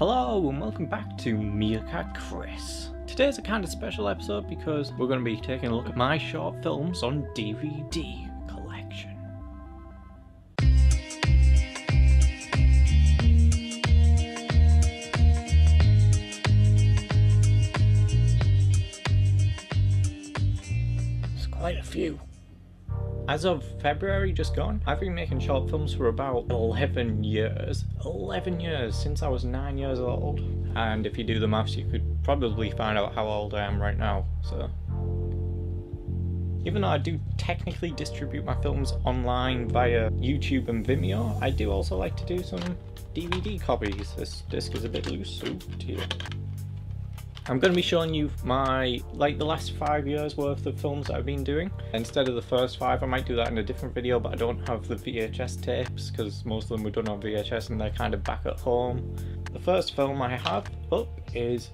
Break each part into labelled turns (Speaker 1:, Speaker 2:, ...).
Speaker 1: Hello and welcome back to Meerkat Chris. Today's a kind of special episode because we're going to be taking a look at my short films on DVD collection. It's quite a few. As of February just gone, I've been making short films for about 11 years. 11 years since I was 9 years old. And if you do the maths, you could probably find out how old I am right now, so. Even though I do technically distribute my films online via YouTube and Vimeo, I do also like to do some DVD copies. This disc is a bit loose, so here. I'm going to be showing you my, like the last five years worth of films that I've been doing. Instead of the first five, I might do that in a different video, but I don't have the VHS tapes because most of them were done on VHS and they're kind of back at home. The first film I have up is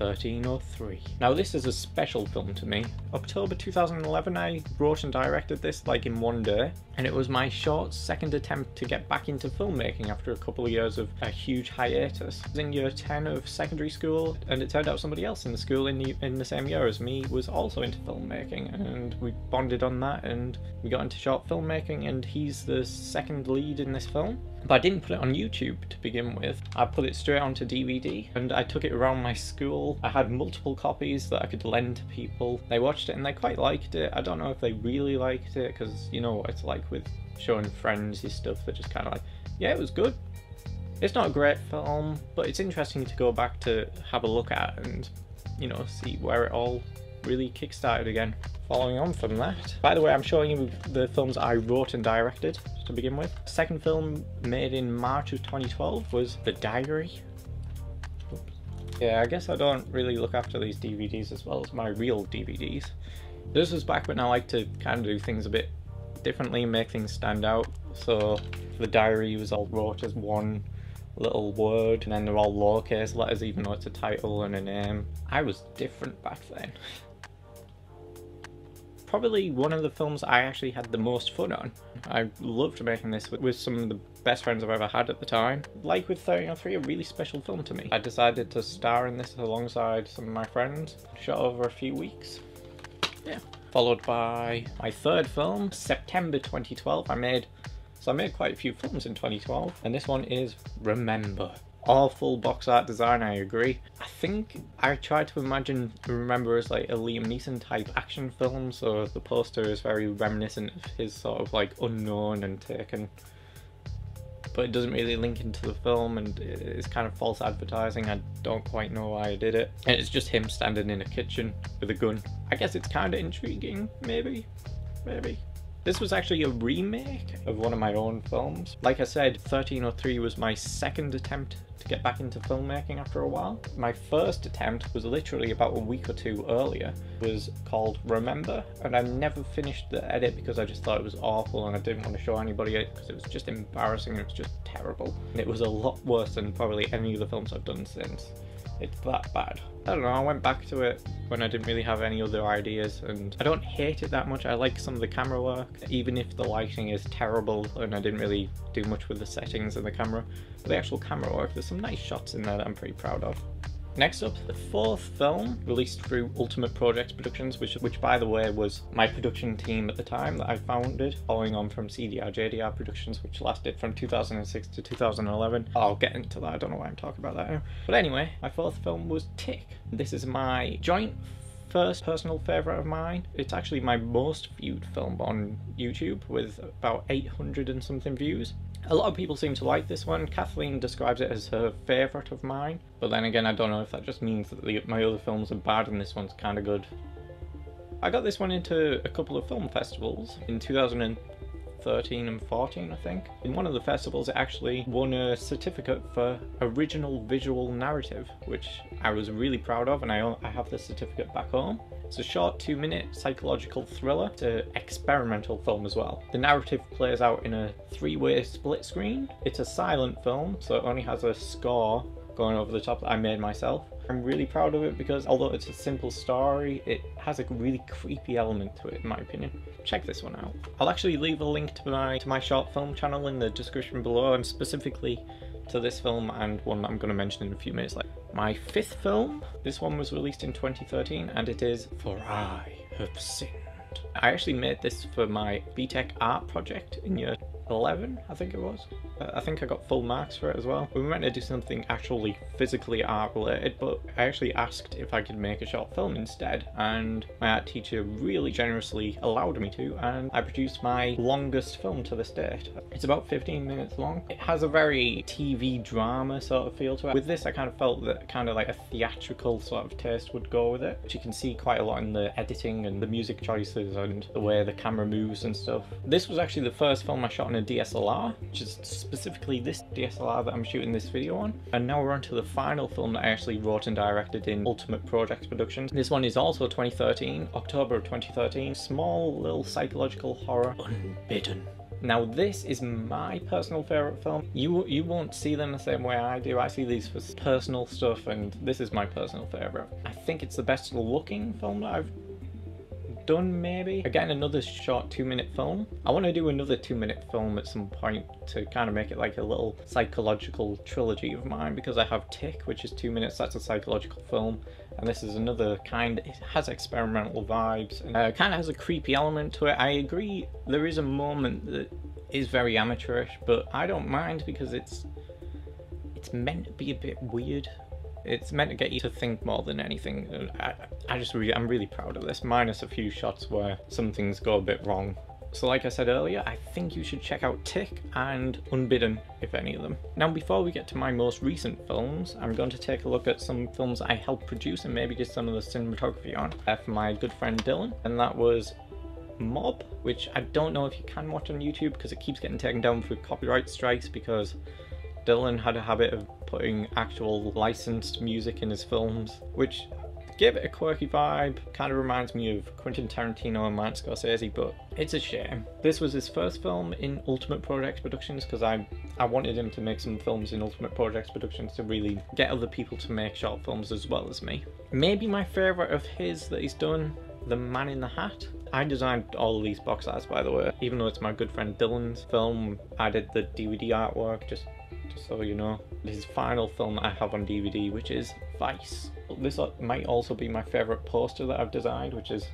Speaker 1: 1303. Now this is a special film to me. October 2011 I wrote and directed this like in one day and it was my short second attempt to get back into filmmaking after a couple of years of a huge hiatus. I was in year 10 of secondary school and it turned out somebody else in the school in the, in the same year as me was also into filmmaking and we bonded on that and we got into short filmmaking and he's the second lead in this film. But I didn't put it on YouTube to begin with. I put it straight onto DVD and I took it around my school. I had multiple copies that I could lend to people. They watched it and they quite liked it. I don't know if they really liked it because you know what it's like with showing friends your stuff. They're just kind of like, yeah, it was good. It's not a great film, but it's interesting to go back to have a look at and, you know, see where it all really kickstarted again. Following on from that, by the way, I'm showing you the films I wrote and directed to begin with. Second film made in March of 2012 was The Diary. Oops. Yeah, I guess I don't really look after these DVDs as well as my real DVDs. This was back when I like to kind of do things a bit differently make things stand out. So The Diary was all wrote as one little word and then they're all lowercase letters even though it's a title and a name. I was different back then. probably one of the films I actually had the most fun on. I loved making this with, with some of the best friends I've ever had at the time. Like with 1303, a really special film to me. I decided to star in this alongside some of my friends. Shot over a few weeks. Yeah. Followed by my third film, September 2012. I made, so I made quite a few films in 2012, and this one is Remember awful box art design, I agree. I think I tried to imagine Remember as like a Liam Neeson type action film, so the poster is very reminiscent of his sort of like unknown and taken. But it doesn't really link into the film and it's kind of false advertising. I don't quite know why I did it. And it's just him standing in a kitchen with a gun. I guess it's kind of intriguing, maybe? Maybe. This was actually a remake of one of my own films. Like I said, 1303 was my second attempt to get back into filmmaking after a while. My first attempt was literally about a week or two earlier. It was called Remember, and I never finished the edit because I just thought it was awful and I didn't want to show anybody it because it was just embarrassing and it was just terrible. And it was a lot worse than probably any of the films I've done since. It's that bad. I don't know, I went back to it when I didn't really have any other ideas and I don't hate it that much. I like some of the camera work, even if the lighting is terrible and I didn't really do much with the settings and the camera. But the actual camera work, there's some nice shots in there that I'm pretty proud of. Next up, the fourth film released through Ultimate Projects Productions, which, which by the way was my production team at the time that I founded, following on from CDR JDR Productions, which lasted from 2006 to 2011. I'll get into that, I don't know why I'm talking about that now. But anyway, my fourth film was Tick. This is my joint first personal favourite of mine. It's actually my most viewed film on YouTube with about 800 and something views. A lot of people seem to like this one. Kathleen describes it as her favourite of mine, but then again I don't know if that just means that the, my other films are bad and this one's kind of good. I got this one into a couple of film festivals in 2000 13 and 14, I think. In one of the festivals, it actually won a certificate for original visual narrative, which I was really proud of, and I, I have the certificate back home. It's a short two minute psychological thriller. It's an experimental film as well. The narrative plays out in a three way split screen. It's a silent film, so it only has a score going over the top that I made myself. I'm really proud of it because although it's a simple story, it has a really creepy element to it in my opinion. Check this one out. I'll actually leave a link to my to my short film channel in the description below and specifically to this film and one I'm going to mention in a few minutes. Like my fifth film, this one was released in 2013 and it is For I Have Sinned. I actually made this for my BTEC art project in year 11, I think it was. Uh, I think I got full marks for it as well. We were meant to do something actually physically art related, but I actually asked if I could make a short film instead, and my art teacher really generously allowed me to, and I produced my longest film to this date. It's about 15 minutes long. It has a very TV drama sort of feel to it. With this, I kind of felt that kind of like a theatrical sort of taste would go with it, which you can see quite a lot in the editing and the music choices and the way the camera moves and stuff. This was actually the first film I shot in a DSLR, which is specifically this DSLR that I'm shooting this video on. And now we're on to the final film that I actually wrote and directed in Ultimate Projects Productions. This one is also 2013, October of 2013. Small little psychological horror, Unbidden. Now this is my personal favourite film. You you won't see them the same way I do. I see these for personal stuff and this is my personal favourite. I think it's the best looking film that I've done maybe. Again, another short two minute film. I want to do another two minute film at some point to kind of make it like a little psychological trilogy of mine because I have Tick, which is two minutes, that's a psychological film. And this is another kind, it has experimental vibes and uh, kind of has a creepy element to it. I agree, there is a moment that is very amateurish, but I don't mind because it's it's meant to be a bit weird it's meant to get you to think more than anything. I, I just really, I'm really proud of this, minus a few shots where some things go a bit wrong. So like I said earlier, I think you should check out Tick and Unbidden, if any of them. Now before we get to my most recent films, I'm going to take a look at some films I helped produce and maybe just some of the cinematography on uh, for my good friend Dylan, and that was Mob, which I don't know if you can watch on YouTube because it keeps getting taken down for copyright strikes because Dylan had a habit of putting actual licensed music in his films, which gave it a quirky vibe. Kind of reminds me of Quentin Tarantino and Martin Scorsese, but it's a shame. This was his first film in Ultimate Projects Productions because I I wanted him to make some films in Ultimate Projects Productions to really get other people to make short films as well as me. Maybe my favourite of his that he's done, The Man in the Hat. I designed all these box arts by the way, even though it's my good friend Dylan's film. I did the DVD artwork just so you know. His final film I have on DVD, which is Vice. This might also be my favourite poster that I've designed, which is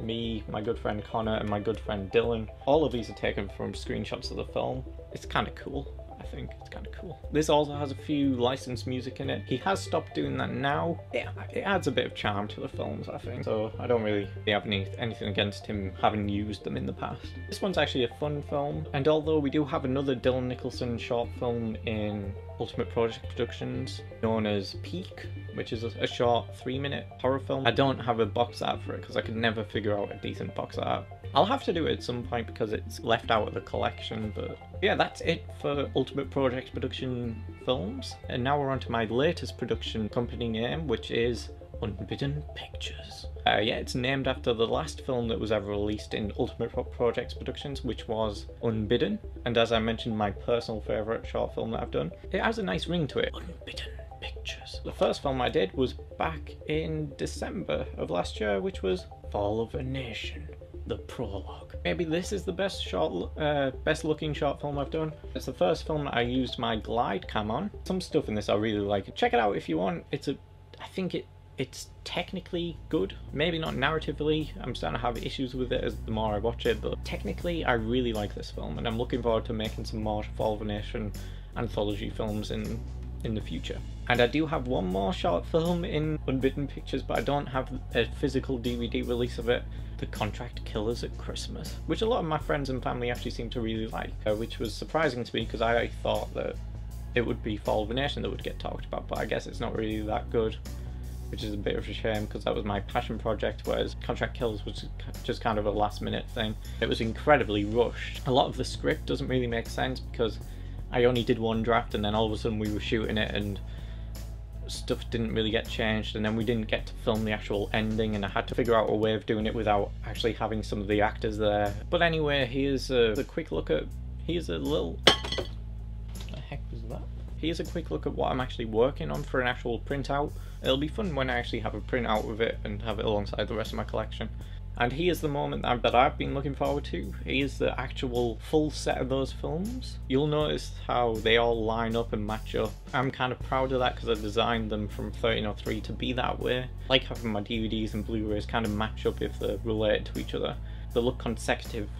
Speaker 1: me, my good friend Connor, and my good friend Dylan. All of these are taken from screenshots of the film. It's kind of cool. I think it's kind of cool. This also has a few licensed music in it. He has stopped doing that now. It, it adds a bit of charm to the films, I think. So I don't really have any, anything against him having used them in the past. This one's actually a fun film, and although we do have another Dylan Nicholson short film in Ultimate Project Productions known as Peak, which is a, short three minute horror film. I don't have a box art for it because I could never figure out a decent box art. I'll have to do it at some point because it's left out of the collection, but yeah, that's it for Ultimate Project Production films. And now we're on to my latest production company name, which is Unbidden Pictures. Uh, yeah, it's named after the last film that was ever released in Ultimate Projects Productions, which was Unbidden. And as I mentioned, my personal favourite short film that I've done. It has a nice ring to it. Unbidden Pictures. The first film I did was back in December of last year, which was Fall of a Nation the prologue. Maybe this is the best short, uh, best looking short film I've done. It's the first film that I used my glide cam on. Some stuff in this I really like. Check it out if you want. It's a, I think it it's technically good. Maybe not narratively. I'm starting to have issues with it as the more I watch it, but technically I really like this film and I'm looking forward to making some more Fall of a Nation anthology films in in the future. And I do have one more short film in Unbidden Pictures, but I don't have a physical DVD release of it. The Contract Killers at Christmas, which a lot of my friends and family actually seem to really like, uh, which was surprising to me because I thought that it would be Fall of a Nation that would get talked about, but I guess it's not really that good, which is a bit of a shame because that was my passion project, whereas Contract Killers was just kind of a last minute thing. It was incredibly rushed. A lot of the script doesn't really make sense because I only did one draft and then all of a sudden we were shooting it and stuff didn't really get changed and then we didn't get to film the actual ending and I had to figure out a way of doing it without actually having some of the actors there. But anyway, here's a, a quick look at, here's a little, what the heck was that? Here's a quick look at what I'm actually working on for an actual printout. It'll be fun when I actually have a printout of it and have it alongside the rest of my collection. And here's the moment that I've been looking forward to. Here's the actual full set of those films. You'll notice how they all line up and match up. I'm kind of proud of that because I designed them from 1303 to be that way. like having my DVDs and Blu-rays kind of match up if they're related to each other. They look consecutive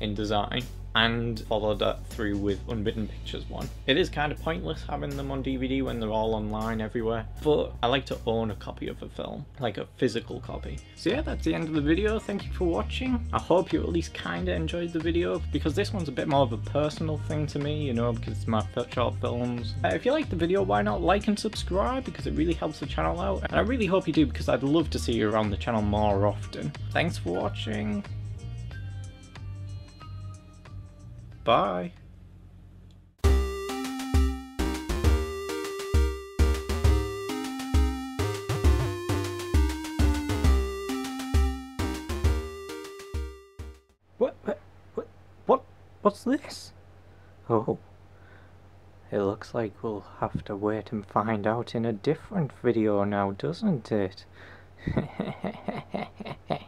Speaker 1: in design and followed that through with Unbidden Pictures one. It is kind of pointless having them on DVD when they're all online everywhere, but I like to own a copy of a film, like a physical copy. So yeah, that's the end of the video. Thank you for watching. I hope you at least kind of enjoyed the video, because this one's a bit more of a personal thing to me, you know, because it's my short films. Uh, if you like the video, why not like and subscribe, because it really helps the channel out, and I really hope you do, because I'd love to see you around the channel more often. Thanks for watching. Bye. What, what, what, what, what's this? Oh, it looks like we'll have to wait and find out in a different video now, doesn't it?